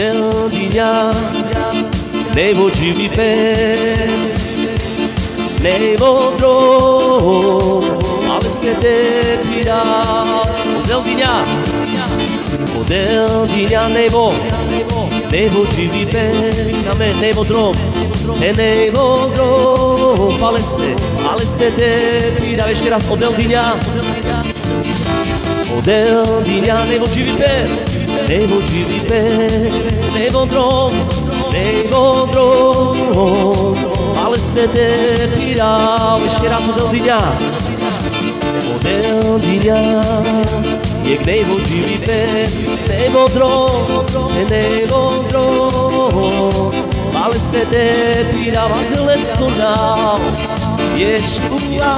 del día Nevo de viver Nevo otro Aves que te dirá Del día Del día nevo Nevo de viver Kame nevo drom E nevo drom Paleste Aleste te dirá Ještě raz od del día Od del día nevo viver devoci di te, ne control, ne control, ali ste te pirao, ще раз отдел дидя, отдел дидя, je gnevo živi te, ne control, ne control, ali ste te pirao, аз не лес конал, Yeshua,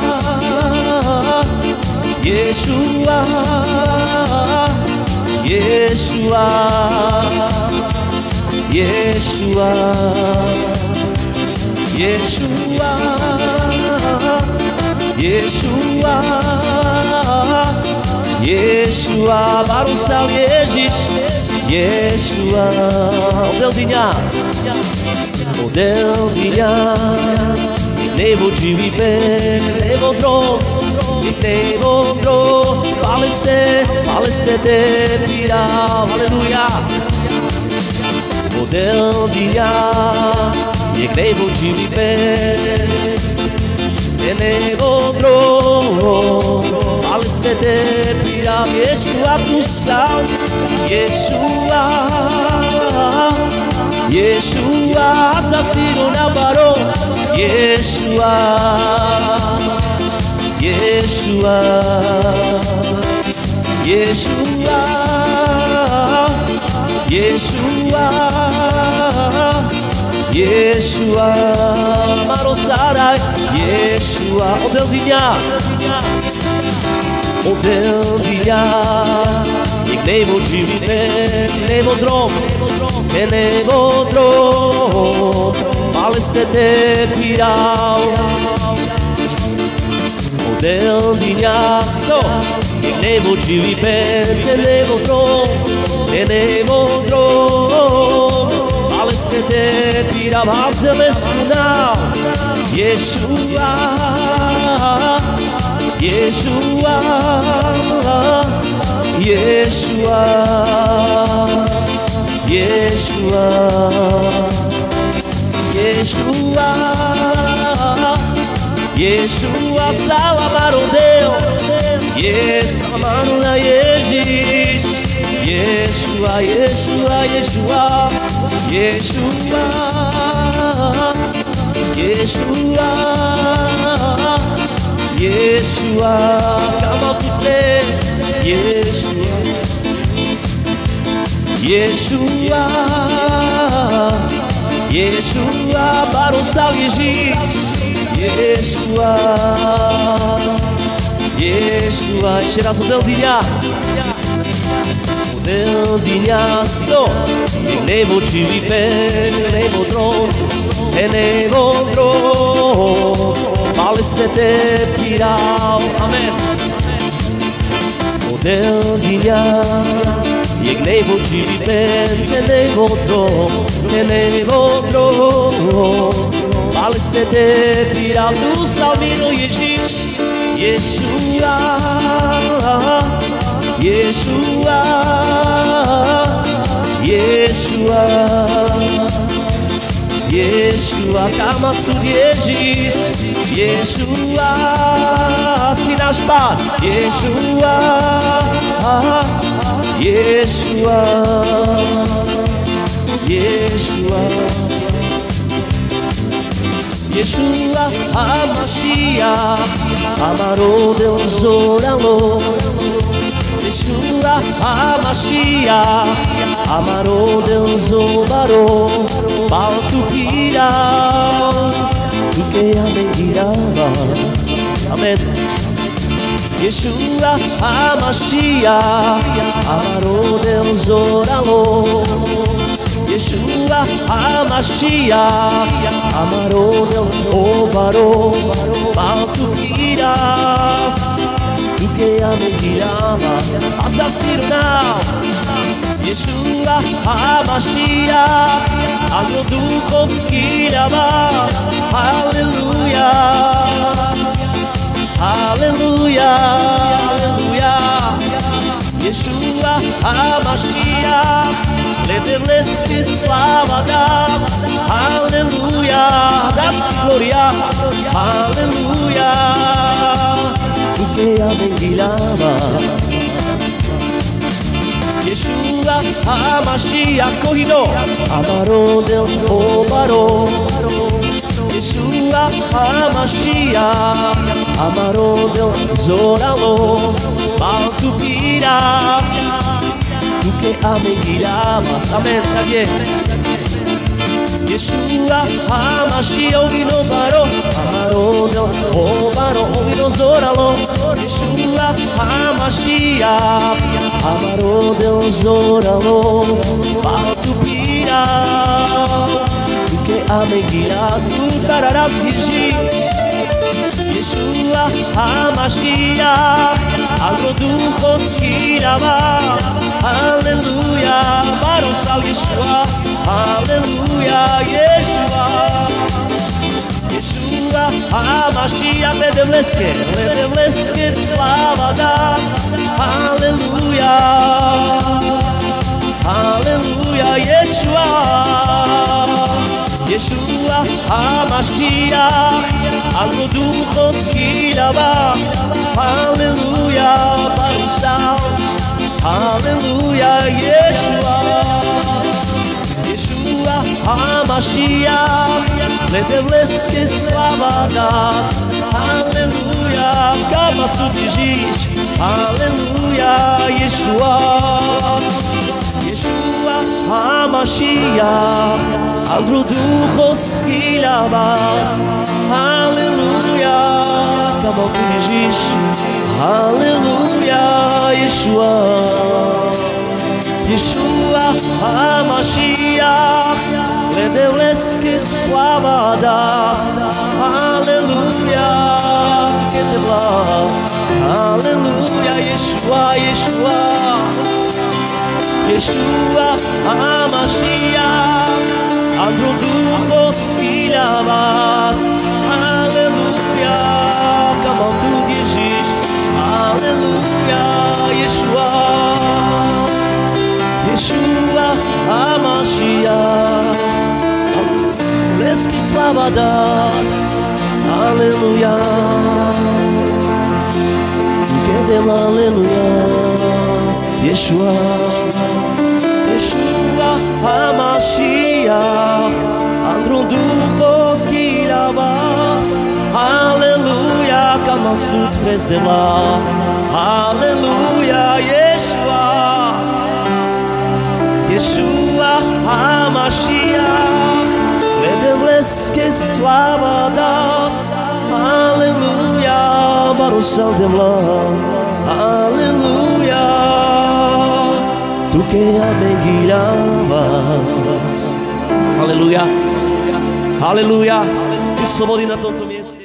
Yeshua, Yeshua, Yeshua, Yeshua, Yeshua, Yeshua, Barusal Yeshis, Yeshua, o Deus dinha, o Deus dinha, nem vou te viver, nem vou nem vou falecer, falecer de virar, aleluia. Model dia, e vou te viver, e nem vou falecer de virar, Yeshua tu sal, Yeshua, Yeshua, assassino na baró, Yeshua. Yeshua, Yeshua, Yeshua, Yeshua, Marosarai, Yeshua, o Deus vinha, o Deus vinha, e viver, nem vou drom, vou drom, malestete piral. Del dignasso Tenevo GVP, tenevo tron Tenevo tron Alestete piravas de l'escunal Yeshua Yeshua Yeshua Yeshua Yeshua Yeshua Salamarondeu Yesamanu na Yejis Yeshua, Yeshua, Yeshua. Yeshua. Yeshua. Yeshua. Come up to place Yeshua. Yeshua. Yeshua para o Ješua, Ješua, ešte raz odel dňa. Odel dňa, so, il nevo ci ripel, il dron, e nevo dron, paleste te pirao, amen. Odel dňa, je gnevo ci ripel, e nevo dron, e nevo dron, vou tron. Alistete piratu salmino Yejish Yeshua Yeshua Yeshua Yeshua Kamasu Yejish Yeshua Sinashpat Yeshua Yeshua Yeshua Yeshua HaMashiach. Amaro Deus oralo Yeshua HaMashiach. Amaro Deus oralo Balto piral Tu que amendirás Amém. Yeshua HaMashiach. Amaro Deus oralo Yeshua HaMashiach Amarov El Ovarov Baltukiras Tukea Megilama As das Tirunal Yeshua HaMashiach Al Yoduchos Kiramas Hallelujah Hallelujah Yeshua HaMashiach Leberleski slava das Aleluya Das gloria. Aleluya Tu que abenguilabas Yeshua HaMashiach corrido Amaro del Obaro Yeshua HaMashiach Amaro del Zoralo 함께 아멘이라 마사멘하게 예수님과 하마시 여기로 바로 바로며 오바로 오기로 소라로 예수님과 하마시야 바로 델 소라로 바투비라 함께 아멘이라 두 따라라 시지 예수님과 하마시야 algo dúchod skýra vás. Aleluja, Barosal Ješua, Aleluja, Ješua. Ješua a Mašia vedevleske, vedevleske sláva nás. Aleluja, Aleluja, Ješua. Ješua a Mašia, duchos giravas Aleluia Baruch Aleluia Yeshua. Yeshua HaMashiach Ledevleske slava das Aleluia Kama tu dizes Aleluia Yeshua. Yeshua HaMashiach Agro duchos Aleluia Kama tu dizes Aleluia Yeshua. Yeshua HaMashiach. Ledevleski slava das Aleluia Tu que te Aleluia Yeshua Yeshua. Yeshua HaMashiach Leski slava das Aleluia. Kedem Aleluia. Yeshua. Yeshua HaMashiach. Andrum duchos kilavas Aleluia Kamasut Frezdela Aleluia Yeshua. Yeshua HaMashiach Ledevleske slava das Aleluia Baruch Devla Aleluia Tu que abenguiravas Aleluia Aleluia E svobodi na tom mjestu